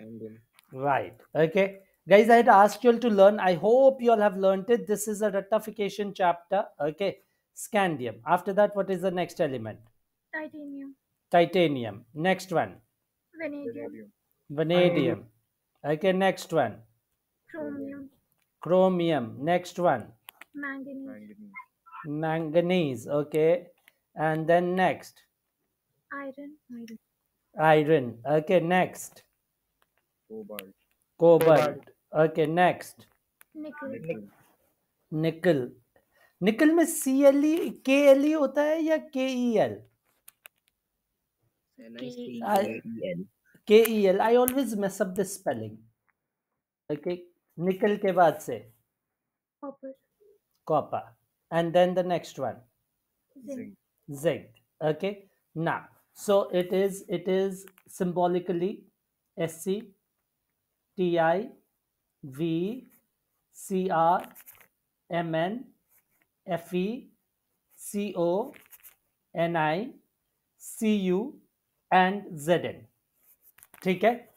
Scandium. Right. Okay. Guys, I had asked you all to learn. I hope you all have learned it. This is a rectification chapter. Okay. Scandium. After that, what is the next element? Titanium. Titanium. Next one. Vanadium. Vanadium. Vanadium. Okay. Next one. Chromium. Chromium. Next one. Manganese. Manganese. Manganese. Okay. And then next. Iron. Iron. Iron. Okay. Next. Cobalt. Cobalt. Okay. Next. Nickel. Nickel. निकल निकल में C L E के L E होता है या के E L N-I-C-K-E-L. K E L I always mess up the spelling okay nickel के बाद से Copper. Copper and then the next one Zinc. zinc okay now so it is it is symbolically sc ti v cr mn fe co ni cu and zn ठीक है?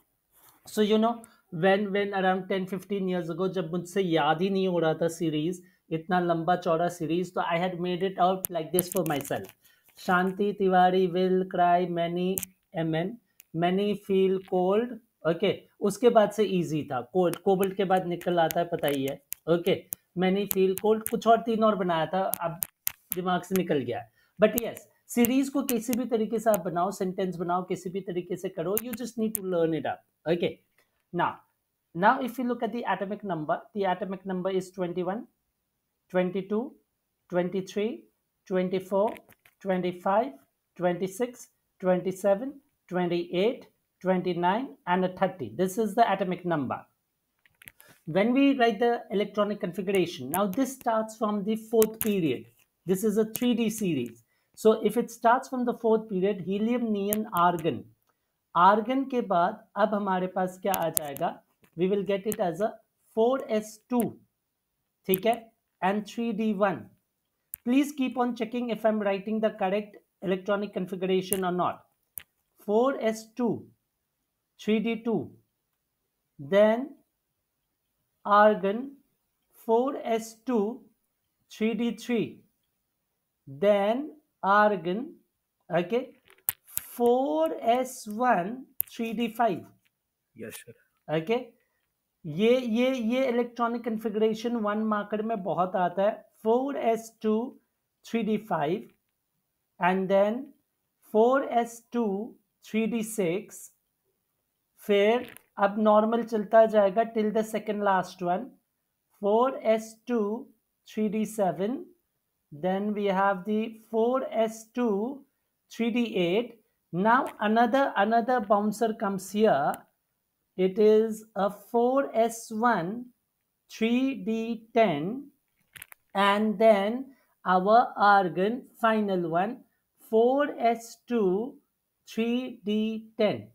So you know when when around 10 15 years ago जब मुझसे याद ही नहीं हो रहा था series इतना लंबा चौड़ा सीरीज़ तो I had made it out like this for myself Shanti, Tiwari will cry many M N many feel cold okay उसके बाद से इजी था। कोल्ड कोबल्ट के बाद निकल आता है, पता ही है। ओके मैनी फील कोल्ड कुछ और तीन और बनाया था, अब दिमाग से निकल गया बट यस सीरीज़ को किसी भी तरीके से आप बनाओ सेंटेंस बनाओ, किसी भी तरीके से करो you just need to learn it up okay now now if you look at the atomic number, the atomic number is 21 22 23 24 25 26 27 28 29 and a 30 this is the atomic number when we write the electronic configuration now this starts from the fourth period this is a 3d series so if it starts from the fourth period helium neon argon argon के बाद अब हमारे पास क्या आ जाएगा we will get it as a 4s2 ठीक है and 3d1 please keep on checking if i'm writing the correct electronic configuration or not 4s2 3d2 then argon 4s2 3d3 then argon okay 4s1 3d5 Yes, sir. Okay four S one three D five okay ये ये ये electronic configuration one marker में बहुत आता है. Four s two three d five and then फिर अब normal चलता जाएगा till the second last one four s two three d seven then we have four s two three d eight now another another bouncer comes here it is a four s one three d ten and then our argon final one four s two three d ten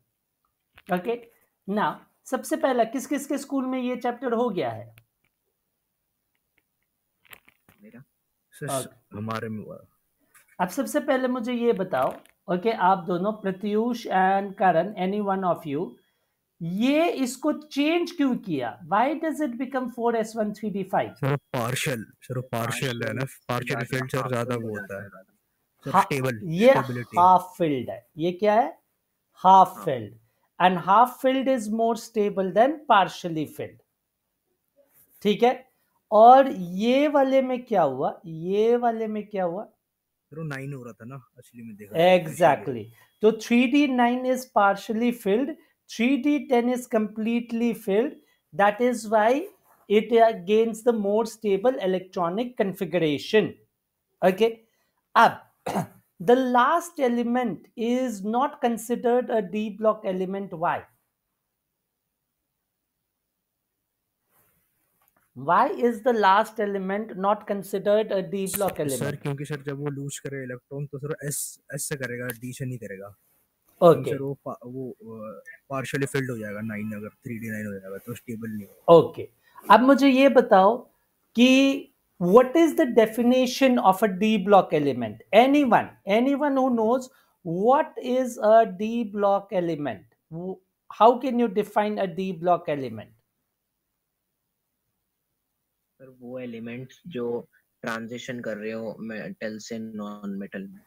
okay? Now सबसे पहला किस किस के school में ये chapter हो गया है? मेरा? हमारे में हुआ। अब सबसे पहले मुझे ये बताओ ओके आप दोनों Pratyush and Karan any one of you ये इसको चेंज क्यों किया? Why does it become four s one three d five sir partial sir partial है ना? पार्शियल फ़ील्ड सर ज़्यादा वो होता है। सर स्टेबल ये हाफ़ फिल्ड है। ये क्या है? हाफ़ हाँ। Filled and half filled is more stable than partially filled ठीक है? और ये वाले में क्या हुआ? ये वाले में क्या हुआ? नाइन हो रहा था ना असली में देखा एग्जैक्टली तो three d nine is partially filled three d ten is completely filled that is why it gains the more stable electronic configuration okay अब the last element is not considered a D block element. Why? Why is the last element not considered a D block sir element? क्योंकि sir जब वो loose करे electron तो sir S S से करेगा D से नहीं करेगा Okay. सर वो पा- वो पार्शियली फिल्ड हो जाएगा नाइन अगर थ्री डी नाइन हो जाएगा तो स्टेबल नहीं ओके अब मुझे ये बताओ कि what is the definition of a d block element anyone anyone who knows what is a d block element Wh- how can you define a d block element sir वो elements जो transition कर रहे हो metal से non metal में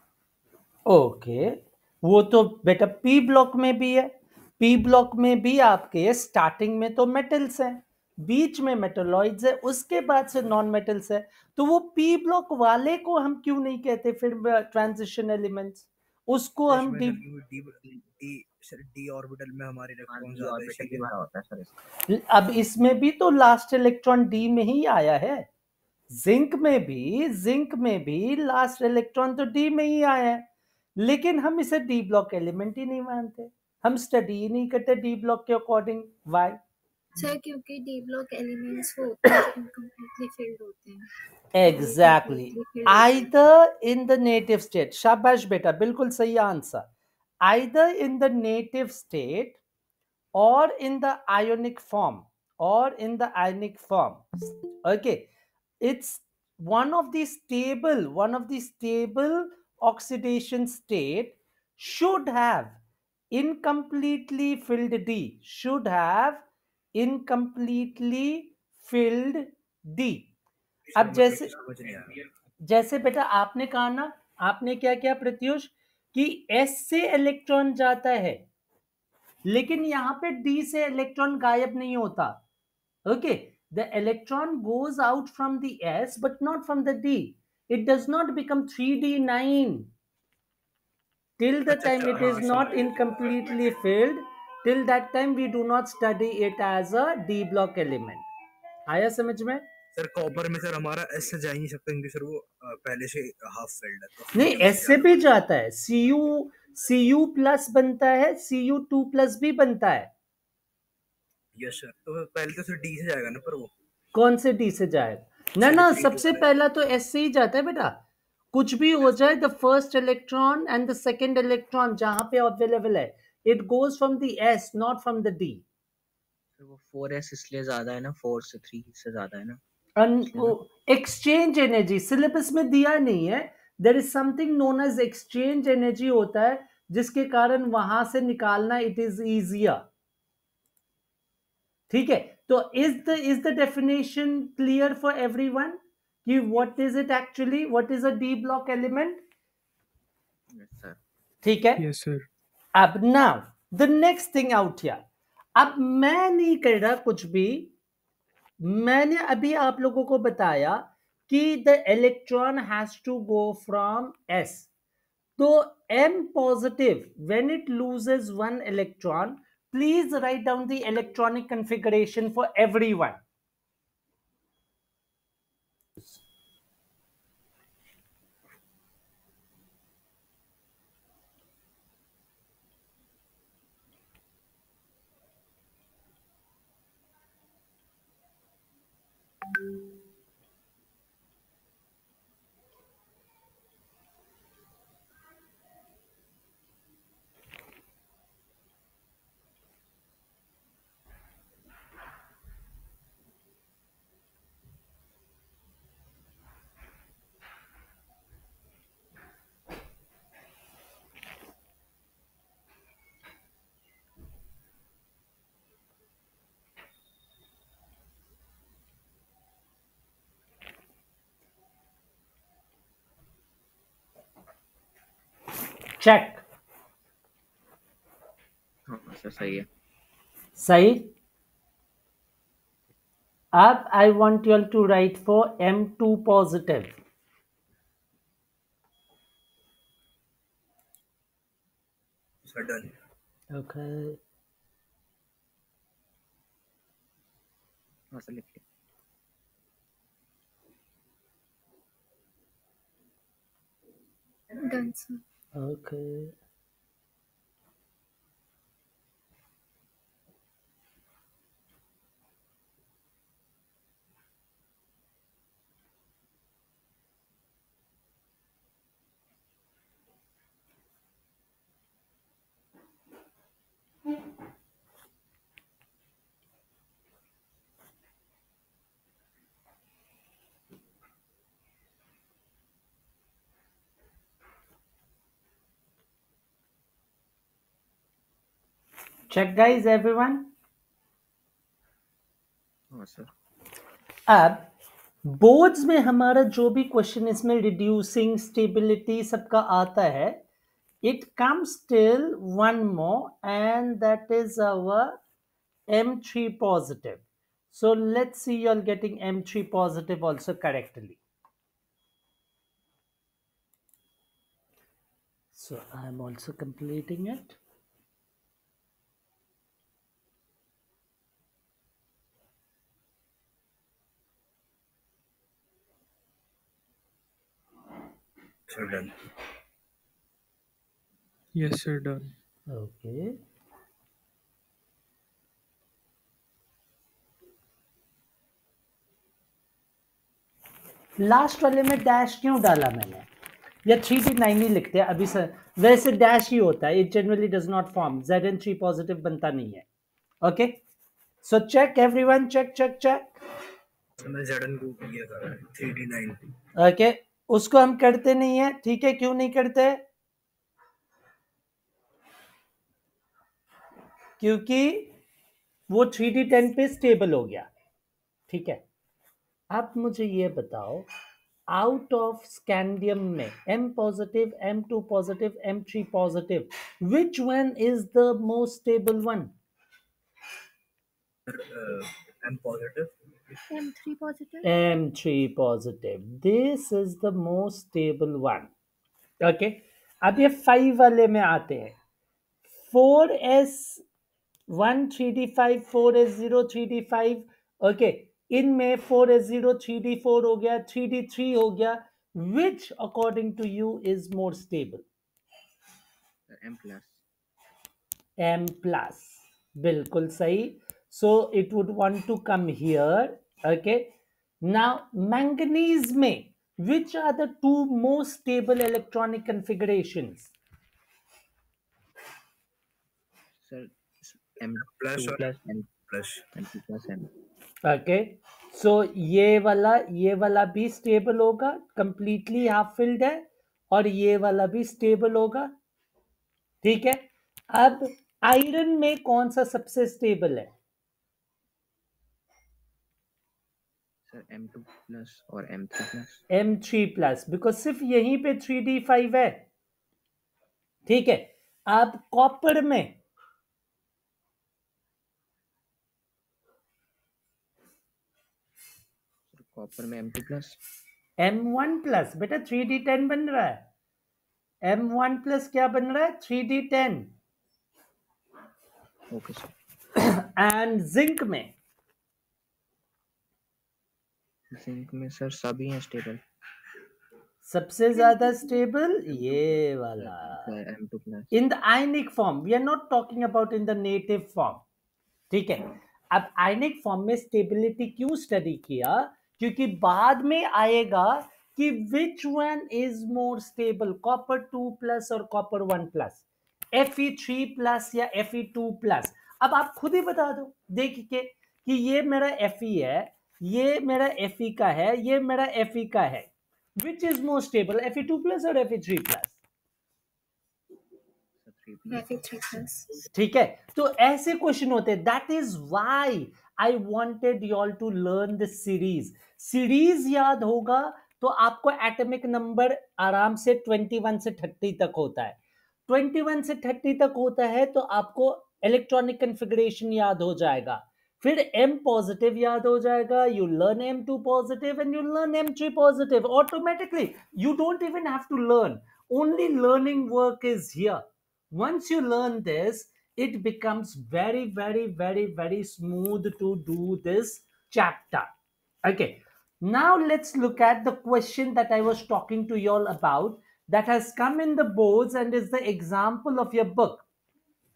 okay वो तो बेटा पी ब्लॉक में भी है पी ब्लॉक में भी आपके स्टार्टिंग में तो मेटल्स हैं बीच में मेटलॉइड्स है उसके बाद से नॉन मेटल्स है तो वो पी ब्लॉक वाले को हम क्यों नहीं कहते फिर ट्रांजिशन एलिमेंट्स उसको हम d d d sir d orbital में हमारे इलेक्ट्रॉन हाँ, ज़्यादा है ऑर्बिटल की होता है सर अब इसमें भी तो लास्ट इलेक्ट्रॉन डी में ही आया है। जिंक में भी जिंक में भी लास्ट इलेक्ट्रॉन तो डी में ही आया है। लेकिन हम इसे डी ब्लॉक एलिमेंट ही नहीं मानते। हम स्टडी ही नहीं करते डी ब्लॉक के अकॉर्डिंग वाई सर क्योंकि डी ब्लॉक एलिमेंट्स वो इनकम्प्लीटली फिल्ड होते हैं एग्जैक्टली हैं। either in the native state शाबाश बेटा बिल्कुल सही answer either in the native state or in the ionic form or in the ionic form okay it's one of the stable one of the stable oxidation state should have incompletely filled d should have incompletely filled d. अब जैसे जैसे बेटा आपने कहा ना आपने क्या किया प्रत्युष कि एस से इलेक्ट्रॉन जाता है लेकिन यहाँ पे डी से इलेक्ट्रॉन गायब नहीं होता। Okay the electron goes out from the s but not from the d it does not become three d nine till the time अच्छा, it हाँ, is समझ not incompletely filled. Till that time we do not study it as a d block element. आया समझ में? Sir copper में sir हमारा S से जा ही नहीं सकता क्योंकि सर वो पहले से हाफ़ फिल्ड है तो नहीं एस से भी जाता है। C U C U plus बनता है सी यू टू प्लस भी बनता है। यस सर तो पहले तो सर डी से जाएगा ना पर वो? कौन से डी से जाएगा ना ना सबसे पहला तो एस से ही जाता है बेटा। कुछ भी हो जाए the first electron and the second electron जहाँ पे अवेलेबल है it goes from the s not from the d वो फोर एस इसलिए ज़्यादा है ना फोर से थ्री से ज़्यादा है ना। एक्सचेंज एनर्जी सिलेबस में दिया नहीं है। There is something known as exchange energy होता है जिसके कारण वहाँ से निकालना इट इज़ इजियर ठीक है? तो is the is the definition clear for everyone कि what is it actually what is a d block element yes sir ठीक है? यस सर अब now the next thing out here अब मैं नहीं कर रहा कुछ भी। मैंने अभी आप लोगों को बताया कि the electron has to go from s तो M positive when it loses one electron please write down the electronic configuration for everyone Mm-hmm. हाँ, चेक अच्छा, सही है। सही? अब I want you all to write for M two positive okay Done. Okay check guys everyone अब boards में हमारा जो भी क्वेश्चन इसमें रिड्यूसिंग स्टेबिलिटी सबका आता है it comes still one more and that is our M three positive so let's see you are getting M three positive also correctly So I'm also completing it. Sir done Yes, sir, done. okay. Last वाले में dash क्यों डाला मैंने? या three D nine ही लिखते हैं। अभी sir वैसे डैश ही होता है। It generally does not form Z N three positive बनता नहीं है। Okay so check every one check check check मैं जेडन को किया कर रहा है थ्री डी नाइन ओके उसको हम करते नहीं है, ठीक है? क्यों नहीं करते? क्योंकि वो थ्री डी टेन पे स्टेबल हो गया, ठीक है? आप मुझे ये बताओ आउट ऑफ़ स्कैंडियम में M positive M two positive M three positive which one is the most stable one M positive M3 positive. M3 positive. This is the most stable one. Okay. अब ये five वाले में आते हैं four s one three d five four s zero three d five okay इनमें four s zero three d four हो गया three D three हो गया which according to you is more stable M plus M plus. बिल्कुल सही. So it would want to come here. Okay. Now manganese में which are the two most stable electronic configurations? Sir M plus two और plus M plus M two Okay. So ये वाला ये वाला भी stable होगा completely हाफ़ फिल्ड है और ये वाला भी स्टेबल होगा ठीक है अब आयरन में कौन सा सबसे स्टेबल है सर एम टू प्लस और M three plus M three plus because सिर्फ़ यहीं पे थ्री डी फाइव है। ठीक है? आप कॉपर में कॉपर में M two plus M one plus बेटा थ्री डी टेन बन रहा है। एम वन प्लस क्या बन रहा है? Three d ten okay sir and zinc में जिंक में सर सभी हैं स्टेबल। सबसे ज़्यादा स्टेबल ये वाला। In the plus form we are not talking about in the native form ठीक है? अब आयनिक फॉर्म में स्टेबिलिटी क्यों स्टडी किया? क्योंकि बाद में आएगा कि which one is more stable copper two plus और copper one plus F E three plus या एफ़ ई टू प्लस अब आप खुद ही बता दो। देख के कि ये मेरा एफ़ ई है ये मेरा एफ़ ई का है ये मेरा एफ़ ई का है। Which is more stable F E two plus और F three plus three plus Fe3 plus. ठीक है तो ऐसे क्वेश्चन होते that is why I wanted you all to learn this series series याद होगा तो आपको एटॉमिक नंबर आराम से 21 से 30 तक होता है। 21 से 30 तक होता है तो आपको इलेक्ट्रॉनिक कन्फिग्रेशन याद हो जाएगा। फिर M पॉजिटिव याद हो जाएगा you learn M2 positive and you learn M3 positive automatically you don't even have to learn only learning work is here once you learn this it becomes very very very very smooth to do this chapter okay now let's look at the question that i was talking to you all about that has come in the boards and is the example of your book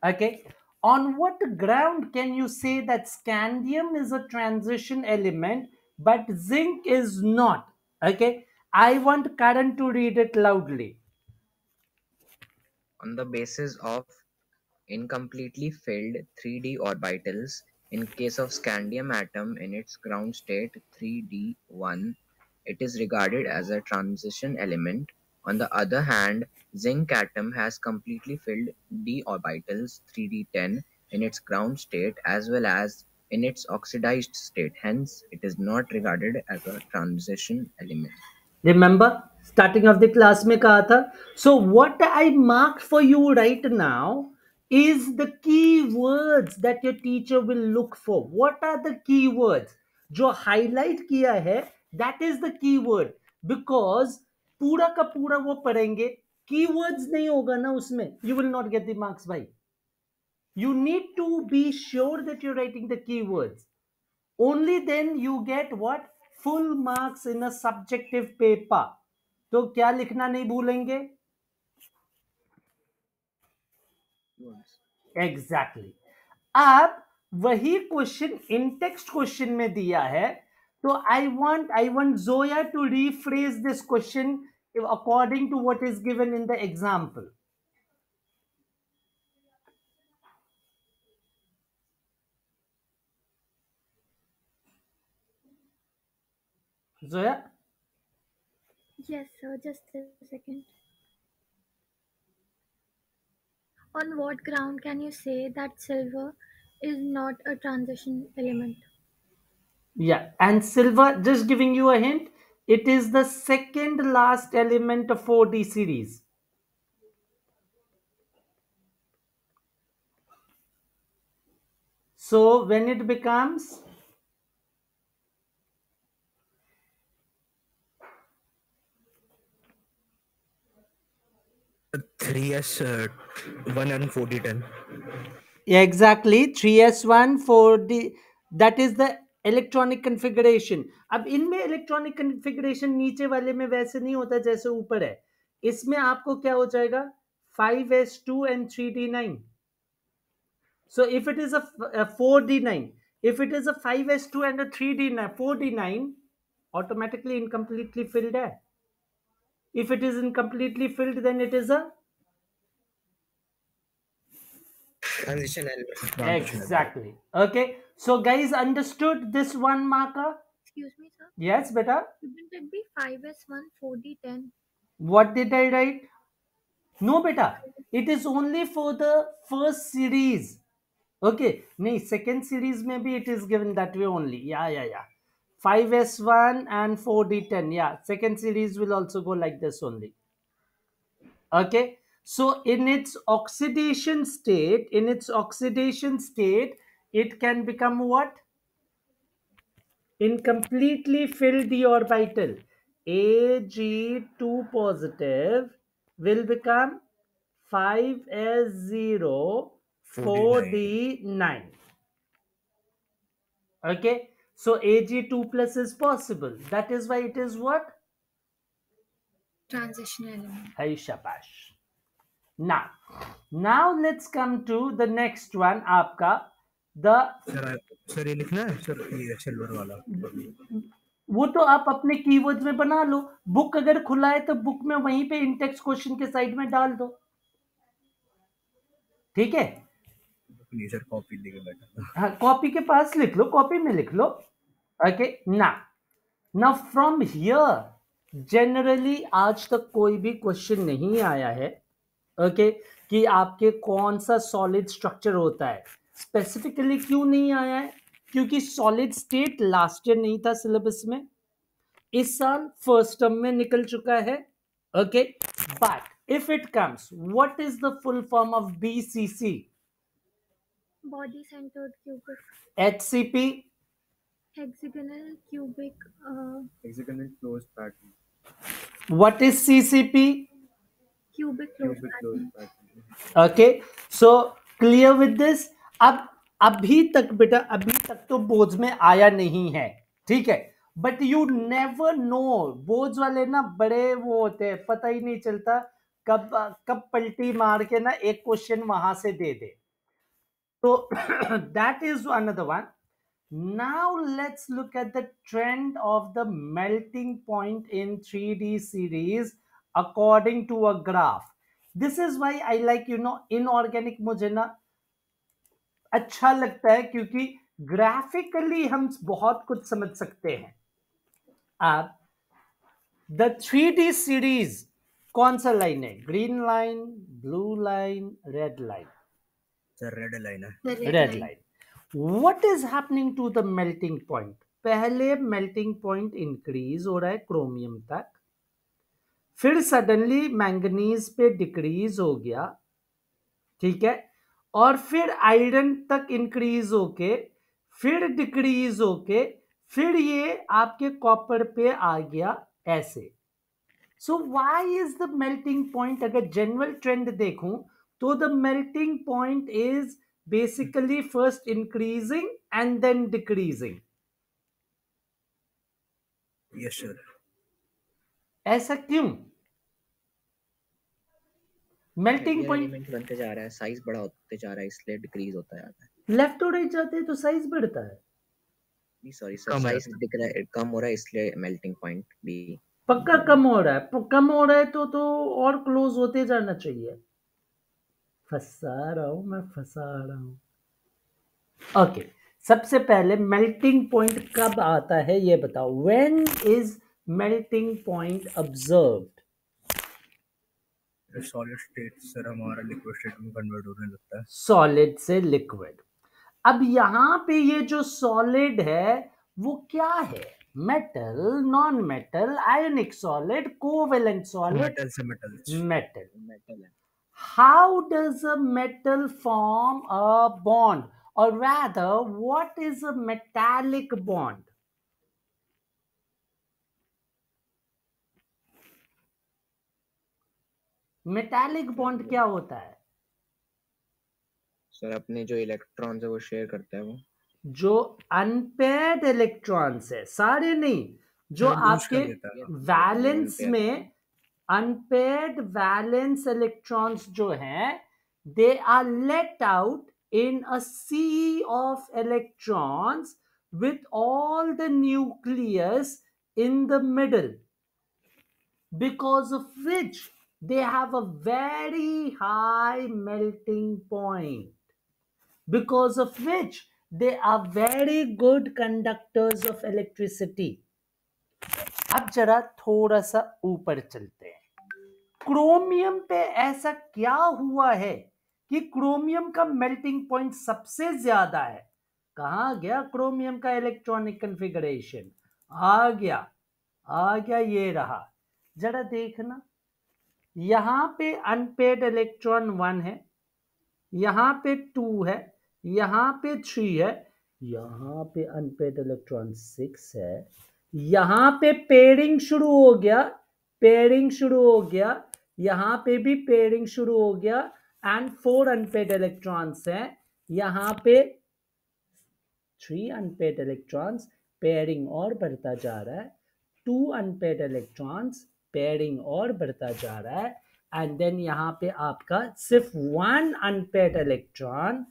okay on what ground can you say that scandium is a transition element but zinc is not? Okay? I want karan to read it loudly. On the basis of incompletely filled 3d orbitals in case of scandium atom in its ground state 3d1 it is regarded as a transition element on the other hand zinc atom has completely filled d orbitals 3d10 in its ground state as well as in its oxidized state. Hence, it is not regarded as a transition element. Remember, starting of the class में कहा था. So what I marked for you right now is the key words that your teacher will look for. What are the key words? जो highlight किया है, that is the key word. Because पूरा का पूरा वो पढ़ेंगे कीवर्ड्स नहीं होगा ना उसमें you will not get marks भाई you need to be sure that you writing the keywords only then you get what full marks in a subjective paper तो क्या लिखना नहीं भूलेंगे? Exactly exactly. आप वही क्वेश्चन इनटेक्स्ट क्वेश्चन में दिया है So I want I want Zoya to rephrase this question according to what is given in the example. Zoya? Yes, sir. Just a second. On what ground can you say that silver is not a transition element? Yeah, and silver, just giving you a hint, it is the second last element of 4D series. So when it becomes three S uh, one and forty ten. Exactly, three S one for the that is the electronic configuration अब इनमें electronic configuration नीचे वाले में वैसे नहीं होता जैसे ऊपर है इसमें आपको क्या हो जाएगा five s two and three d nine so if it is a four d nine if it is a 5s2 and a 3d 4d9 automatically incompletely filled है if it is incompletely filled then it is a transition element exactly okay so guys understood this one marker? Excuse me, sir. Yes, beta. Shouldn't it be 5S1 4D10? What did I write? No, beta. It is only for the first series. Okay. No, second series maybe it is given that way only. Yeah, yeah, yeah. 5S1 and 4D10. Yeah, second series will also go like this only. Okay. So in its oxidation state, in its oxidation state, it can become what? Incompletely filled the orbital. Ag2 positive will become 5s0 4d9. Okay, so Ag2 plus is possible. That is why it is what? Transition element. Hey, shabash. Now, now let's come to the next one. Aapka the sir sir ये लिखना है? Sir ये silver वाला। वो तो आप अपने keywords में बना लो। बुक अगर खुला है तो बुक में वहीं पे इंटेक्स क्वेश्चन के साइड में डाल दो। ठीक है? नहीं सर कॉपी लेके बैठा हाँ कॉपी के पास लिख लो कॉपी में लिख लो। ओके ना ना फ्रॉम हियर जनरली आज तक कोई भी क्वेश्चन नहीं आया है। ओके okay, कि आपके कौन सा सॉलिड स्ट्रक्चर होता है। स्पेसिफिकली क्यों नहीं आया है? क्योंकि सॉलिड स्टेट लास्ट ईयर नहीं था सिलेबस में। इस साल फ़र्स्ट टर्म में निकल चुका है। Okay but if it comes what is the full form of BCC body centred cubic HCP hexagonal cubic hexagonal closed pattern what is CCP cubic closed pattern okay so clear with this अब, अभी तक बेटा, अभी तक तो बोझ में आया नहीं है, ठीक है? बट यू नेवर नो बोझ वाले ना बड़े वो होते हैं, पता ही नहीं चलता कब कब पलटी मार के ना एक क्वेश्चन वहाँ से दे दे। तो that is another one let's look at the trend of the melting point in three d series according to a graph this is why I like you know inorganic मुझे ना अच्छा लगता है क्योंकि ग्राफिकली हम बहुत कुछ समझ सकते हैं। आप द थ्री डी सीरीज़ कौन सा लाइन है? Green line blue line red line sir red line है। Line. line. What is happening to the melting point? पहले मेल्टिंग पॉइंट इंक्रीज हो रहा है क्रोमियम तक। फिर सडनली मैंगनीज पे डिक्रीज हो गया। ठीक है? और फिर आयरन तक इंक्रीज होके फिर डिक्रीज होके फिर ये आपके कॉपर पे आ गया ऐसे। So why is the melting point अगर जनरल ट्रेंड देखूँ तो the melting point is basically first increasing and then decreasing yes sir ऐसा क्यों? मेल्टिंग पॉइंट बनते जा रहा है साइज़ बड़ा होते जा रहा है इसलिए डिक्रीज होता जाता है। लेफ़्ट और राइट जाते हैं तो साइज़ बढ़ता है। नहीं सॉरी सर कम हो साइज़ दिख रहा है कम हो रहा है इसलिए मेल्टिंग पॉइंट भी पक्का कम हो रहा है कम हो रहा है तो तो और क्लोज होते जाना चाहिए। फंसा रहा हूँ मैं फंसा रहा हूँ। ओके सबसे पहले मेल्टिंग पॉइंट कब आता है ये बताओ। When is melting point observed solid state sir हमारा लिक्विड स्टेट में कन्वर्ट होने लगता है। सॉलिड से लिक्विड अब यहाँ पे ये जो सॉलिड है वो क्या है? Metal non metal ionic solid covalent solid metal से मेटल मेटल मेटल है. How does a metal form bond or rather what is a metallic bond? Metallic bond क्या होता है? सर अपने जो इलेक्ट्रॉन्स है वो शेयर करता है वो। जो अनपेड इलेक्ट्रॉन्स है सारे नहीं जो आपके। वैलेंस में अनपेड वैलेंस इलेक्ट्रॉन्स जो हैं they are let out in a sea of electrons with all the nucleus in the middle because of which they have a very high melting point. Because of which, they are very good conductors of electricity. अब जरा थोड़ा सा ऊपर चलते हैं। Chromium पे ऐसा क्या हुआ है कि क्रोमियम का मेल्टिंग पॉइंट सबसे ज़्यादा है? कहा गया क्रोमियम का इलेक्ट्रॉनिक कन्फिगरेशन आ गया आ गया ये रहा। जरा देखना। यहाँ पे अनपेड इलेक्ट्रॉन वन है, यहाँ पे टू है, यहाँ पे थ्री है, यहाँ पे अनपेड इलेक्ट्रॉन सिक्स है, यहाँ पे पेयरिंग शुरू हो गया पेयरिंग शुरू हो गया, यहाँ पे भी पेयरिंग शुरू हो गया एंड फोर अनपेड इलेक्ट्रॉन्स हैं, यहाँ पे थ्री अनपेड इलेक्ट्रॉन्स पेयरिंग और बढ़ता जा रहा है टू अनपेड इलेक्ट्रॉन्स पेयरिंग और बढ़ता जा रहा है। एंड देन यहाँ पे आपका सिर्फ़ वन अनपेड इलेक्ट्रॉन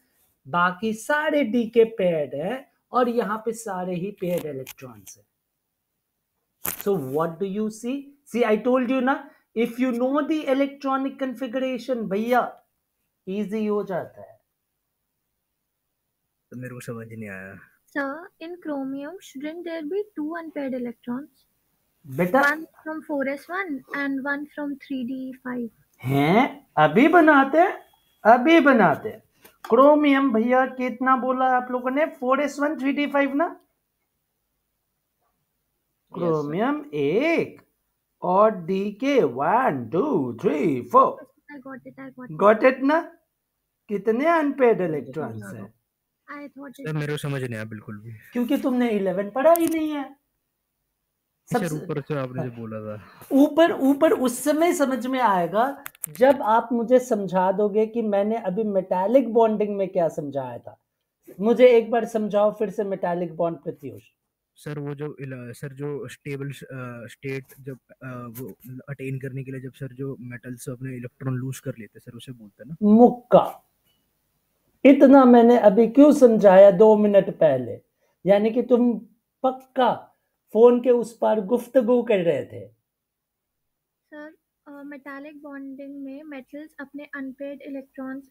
बाकी सारे डी के पेड है और यहाँ पे सारे ही पेड इलेक्ट्रॉन्स है। So what do you see see I told you ना if you know the electronic configuration भैया इजी हो जाता है। तो मेरे को समझ नहीं आया। Sir in chromium shouldn't there be two unpaired electrons बेटा one from 4s1 and one from 3d5. हैं? अभी बनाते हैं? अभी बनाते हैं। क्रोमियम भैया कितना बोला आप लोगों ने? Four s one three d five ना क्रोमियम एक और डी के one two three four I got it, I got it. Got it ना? कितने अनपेड इलेक्ट्रॉन्स हैं? मेरे को समझ नहीं आया बिल्कुल भी। क्योंकि तुमने इलेवन पढ़ा ही नहीं है। ऊपर से आपने जो बोला था। ऊपर ऊपर उस समय समझ में आएगा जब आप मुझे समझा दोगे कि मैंने अभी मेटालिक बॉन्डिंग में क्या समझाया था। मुझे एक बार समझाओ फिर से मेटालिक बॉन्ड प्रत्युष सर वो जो सर जो स्टेबल स्टेट जब वो अटेन करने के लिए जब सर जो मेटल्स अपने इलेक्ट्रॉन लूज कर लेते सर उसे बोलते ना? मुक्का। इतना मैंने अभी क्यों समझाया दो मिनट पहले? यानी कि तुम पक्का फ़ोन के उस पार गुफ्तगु कर रहे थे। मेटालिक बॉन्डिंग में मेटल्स अपने unpaired electrons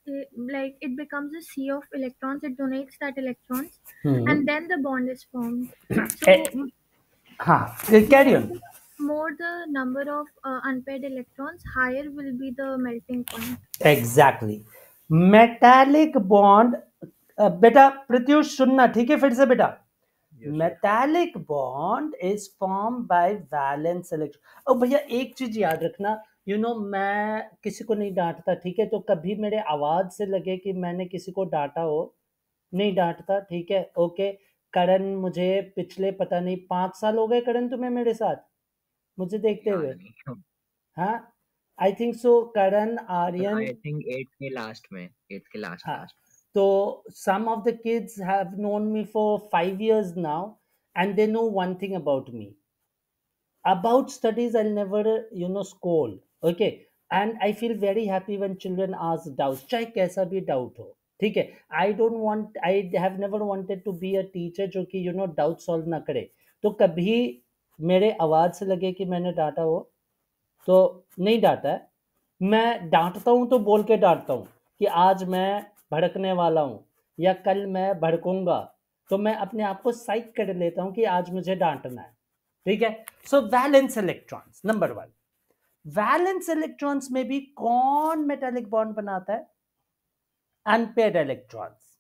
like it becomes a sea of electrons it donates that electrons and then the bond is formed हाँ carry on more the number of unpaired electrons higher will be the melting point exactly metallic bond बेटा प्रत्युष सुनना ठीक है फिर से बेटा? Yes, sir. Bond is form by valence electron ओ भैया एक चीज़ याद रखना। यू you नो know, मैं किसी को नहीं डांटता ठीक है? तो कभी मेरे आवाज़ से लगे कि मैंने किसी को डांटा हो नहीं डांटता ठीक है? ओके करण मुझे पिछले पता नहीं पाँच साल हो गए करण तुम्हें मेरे साथ मुझे देखते हुए। हाँ I think so Karan Aryan I think eight के लास्ट में एट के लास्ट हाँ। Last So some of the kids have known me for five years now, and they know one thing about me. About studies, I'll never, you know, scold. Okay, and I feel very happy when children ask doubts. चाहे कैसा भी doubt हो, ठीक है. I don't want, I have never wanted to be a teacher जो कि you know doubt solve ना करे. तो कभी मेरे आवाज़ से लगे कि मैंने डांटा हो, तो नहीं डांटा है. मैं डांटता हूँ तो बोल के डांटता हूँ कि आज मैं भड़कने वाला हूँ, या कल मैं भड़कूँगा तो मैं अपने आप को साइक कर लेता हूँ कि आज मुझे डांटना है। ठीक है? So valence electrons number one valence electrons में भी कौन मेटालिक बॉन्ड बनाता है? अनपेड इलेक्ट्रॉन्स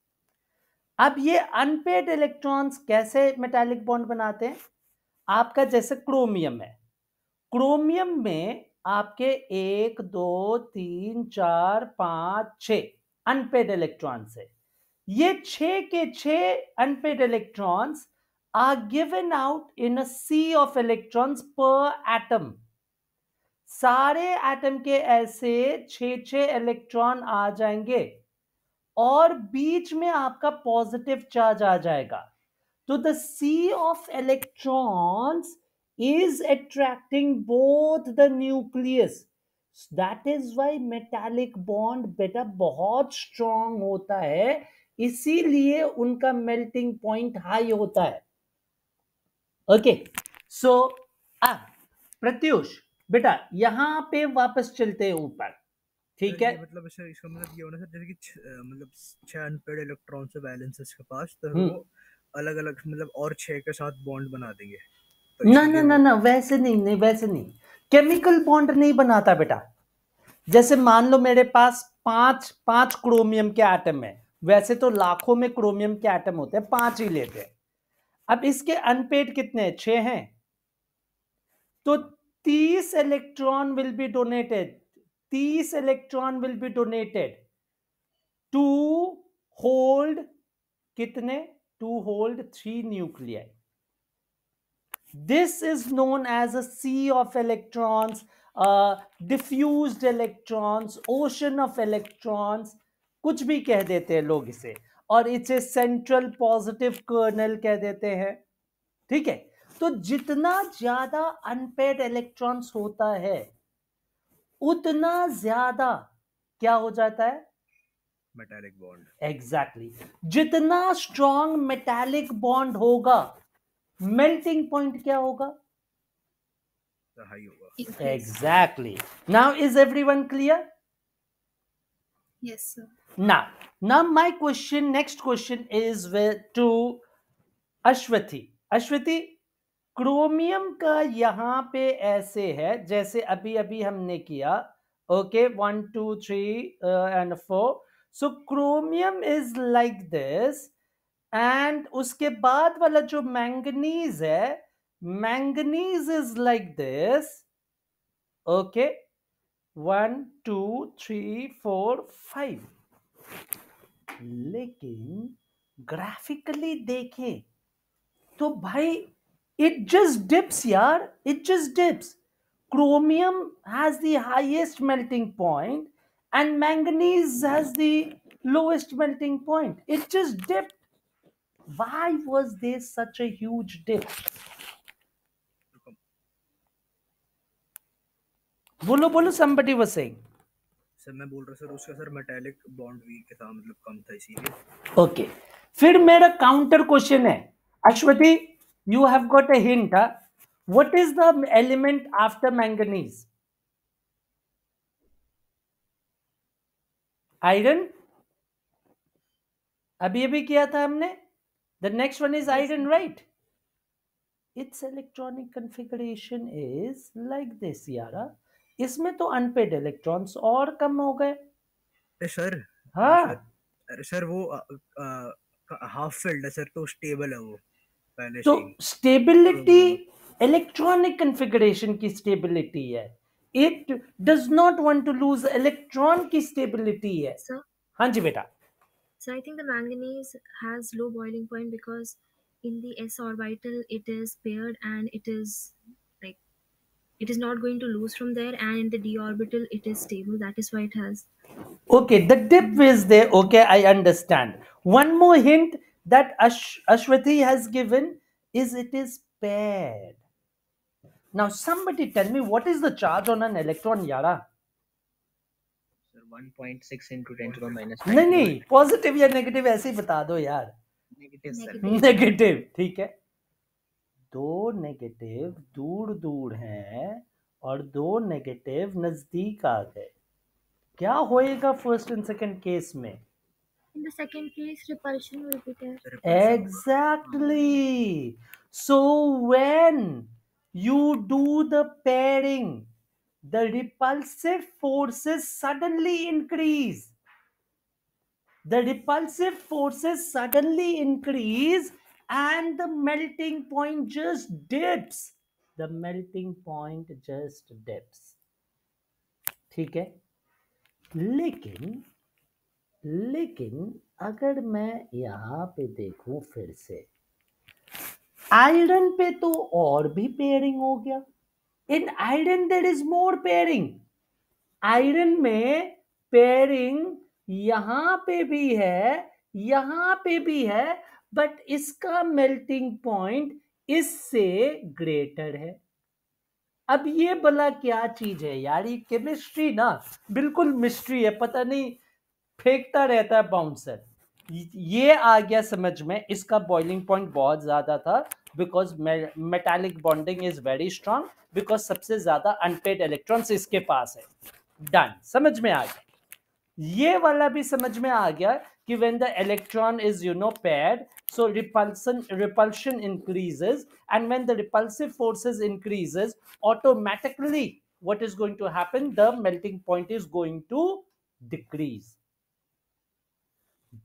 अब ये अनपेड इलेक्ट्रॉन्स कैसे मेटेलिक बॉन्ड बनाते हैं? आपका जैसे क्रोमियम है। क्रोमियम में आपके एक, दो, तीन, चार, पाँच छ अनपेड इलेक्ट्रॉन्स है। ये छह के छह unpaired electrons are given out in a sea of electrons पर एटम सारे एटम के ऐसे छह छह इलेक्ट्रॉन आ जाएँगे और बीच में आपका पॉजिटिव चार्ज आ जाएगा। तो the sea of electrons is attracting both the nucleus that is why metallic bond बेटा बहुत strong होता है। इसीलिए उनका मेल्टिंग पॉइंट हाई होता है। ओके सो आ प्रत्युष बेटा यहाँ पे वापस चलते हैं ऊपर। ठीक है? मतलब सर इसका मतलब ये होना सर जैसे कि मतलब छह अनपेड इलेक्ट्रॉन से वैलेंसेस के पास तो हम्म। वो अलग अलग मतलब और छह के साथ बॉन्ड बना देंगे। ना ना ना ना वैसे नहीं नहीं वैसे नहीं। केमिकल बॉन्ड नहीं बनाता बेटा। जैसे मान लो मेरे पास पाँच पाँच क्रोमियम के आइटम है। वैसे तो लाखों में क्रोमियम के आइटम होते हैं पाँच ही लेते हैं। अब इसके अनपेड कितने हैं? छह हैं। तो तीस इलेक्ट्रॉन विल बी डोनेटेड तीस electron will be donated to hold कितने? To hold three nuclei This is known as a sea of electrons, uh, diffused electrons, ocean of electrons, कुछ भी कह देते हैं लोग इसे। और इसे सेंट्रल पॉजिटिव कर्नल कह देते हैं। ठीक है? तो जितना ज़्यादा अनपेड इलेक्ट्रॉन्स होता है उतना ज़्यादा क्या हो जाता है? Metallic bond exactly exactly. जितना स्ट्रॉन्ग मेटालिक बॉन्ड होगा मेल्टिंग पॉइंट क्या होगा? Exactly now is everyone clear ना now my question next question is to Ashwati Ashwati chromium का यहाँ पे ऐसे है जैसे अभी अभी हमने किया okay one two three and four so chromium is like this and उसके बाद वाला जो मैंगनीज है manganese is like this okay one two three four five लेकिन ग्राफिकली देखें तो भाई इट जस्ट डिप्स यार it just dips chromium has the highest melting point and manganese has the lowest melting point it just dips why was there such a huge dip? बोलो बोलो somebody was saying. Sir मैं बोल रहा sir उसका sir metallic bond weak था मतलब कम था इसीलिए। ओके फिर मेरा काउंटर क्वेश्चन है। Ashwati you have got a hint what is the element after manganese iron अभी अभी किया था हमने? The next one is iron right it's electronic configuration is like this इसमें तो अनपेड इलेक्ट्रॉन्स और कम हो गए। सर हाँ। अरे सर वो हाफ़ फ़ील्ड है सर तो स्टेबल है वो पहले तो स्टेबिलिटी इलेक्ट्रॉनिक कॉन्फ़िगरेशन की स्टेबिलिटी है। It does not want to lose electron की स्टेबिलिटी है। हाँ जी बेटा। So I think the manganese has low boiling point because in the s orbital it is paired and it is like it is not going to lose from there and in the d orbital it is stable. That is why it has Okay, the dip is there. Okay, I understand. One more hint that Ash- Ashwati has given is it is paired. Now, somebody tell me what is the charge on an electron, Yara? नहीं नहीं positive या negative ऐसे ही बता दो यार। Negative ठीक है? दो नेगेटिव दूर दूर हैं और दो नेगेटिव नज़दीक आ गए। क्या होएगा फ़र्स्ट एंड सेकंड केस में? In the second case repulsion exactly so when you do the pairing the repulsive forces suddenly increase. The repulsive forces suddenly increase and the melting point just dips. The melting point just dips. ठीक है लेकिन लेकिन अगर मैं यहाँ पे देखूँ फिर से आयरन पे तो और भी पेयरिंग हो गया in iron there is more pairing iron में पेयरिंग यहाँ पे भी है, यहाँ पे भी है बट इसका मेल्टिंग पॉइंट इससे ग्रेटर है। अब ये भला क्या चीज़ है यार, ये केमिस्ट्री ना, बिल्कुल मिस्ट्री है, पता नहीं, फेंकता रहता है बाउंसर ये आ गया समझ में, इसका बॉइलिंग पॉइंट बहुत ज़्यादा था because metallic bonding is very strong because सबसे ज्यादा अनपेड इलेक्ट्रॉन्स इसके पास है डन समझ में आ गया ये वाला भी समझ में आ गया कि when the electron is you know paired so repulsion repulsion increases and when the repulsive forces increases automatically what is going to happen the melting point is going to decrease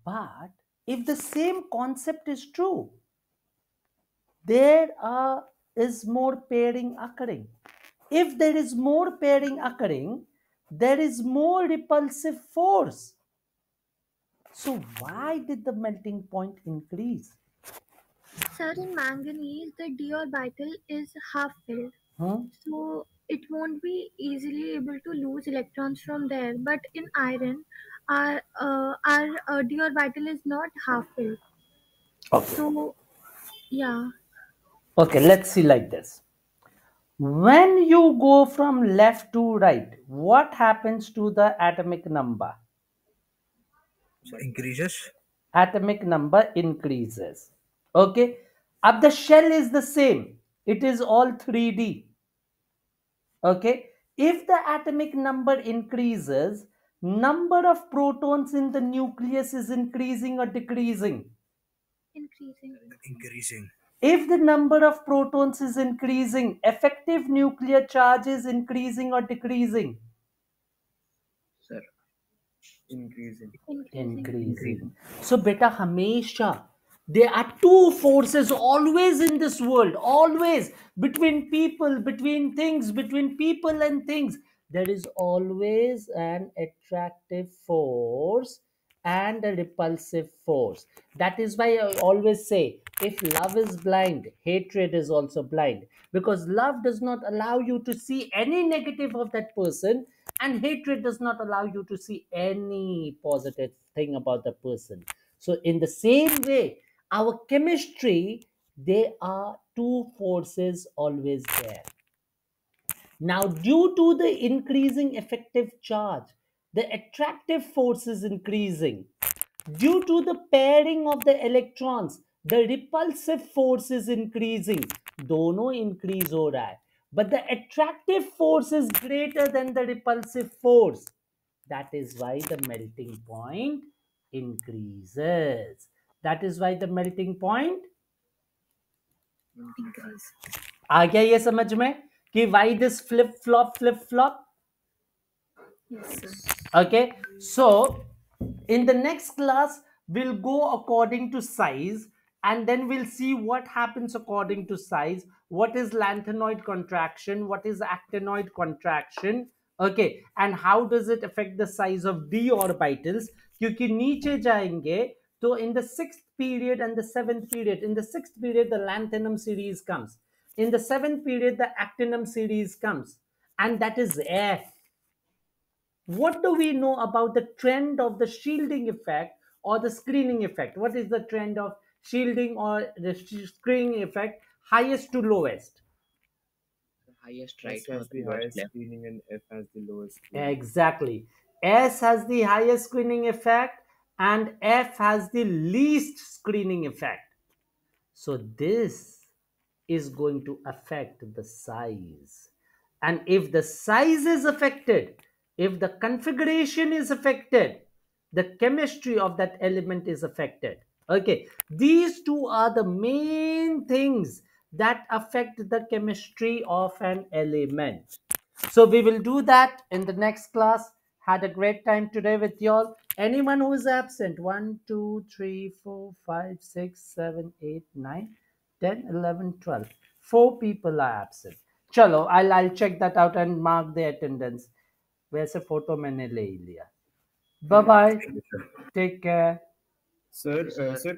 but if the same concept is true there are, is more pairing occurring if there is more pairing occurring there is more repulsive force so why did the melting point increase Sir, in manganese, the d orbital is half filled. Hmm? So it won't be easily able to lose electrons from there. But in iron, our uh, our uh, d orbital is not half filled. okay So yeah, okay let's see like this when you go from left to right what happens to the atomic number So increases. atomic number increases okay अब the shell is the same it is all 3d okay if the atomic number increases number of protons in the nucleus is increasing or decreasing increasing. Increasing. If the number of protons is increasing effective nuclear charge is increasing or decreasing Sir, increasing. Increasing. increasing so beta hamesha there are two forces always in this world always between people between things between people and things there is always an attractive force and a repulsive force. That is why i always say if love is blind hatred is also blind. Because love does not allow you to see any negative of that person and hatred does not allow you to see any positive thing about the person. So in the same way our chemistry there are two forces always there. Now due to the increasing effective charge the attractive force is increasing due to the pairing of the electrons the repulsive force is increasing दोनों increase हो रहा है but the attractive force is greater than the repulsive force that is why the melting point increases that is why the melting point increase. आ गया ये समझ में कि why this flip flop flip flop Yes, sir. okay so in the next class we'll go according to size and then we'll see what happens according to size what is lanthanoid contraction what is actinoid contraction okay and how does it affect the size of d orbitals क्योंकि नीचे जाएंगे तो in the sixth period and the seventh period in the sixth period the lanthanum series comes in the seventh period the actinum series comes and that is f what do we know about the trend of the shielding effect or the screening effect? What is the trend of shielding or the screening effect, highest to lowest? highest right S has the highest left. screening and F has the lowest screening. Exactly. S has the highest screening effect and F has the least screening effect. So this is going to affect the size. And if the size is affected, if the configuration is affected, the chemistry of that element is affected. Okay, these two are the main things that affect the chemistry of an element. So we will do that in the next class. Had a great time today with y'all. Anyone who is absent, 1, 2, 3, 4, 5, 6, 7, 8, 9, 10, 11, 12. Four people are absent. Chalo, I'll, I'll check that out and mark the attendance. वैसे photo मैंने ले ही लिया। Bye bye take care sir sir,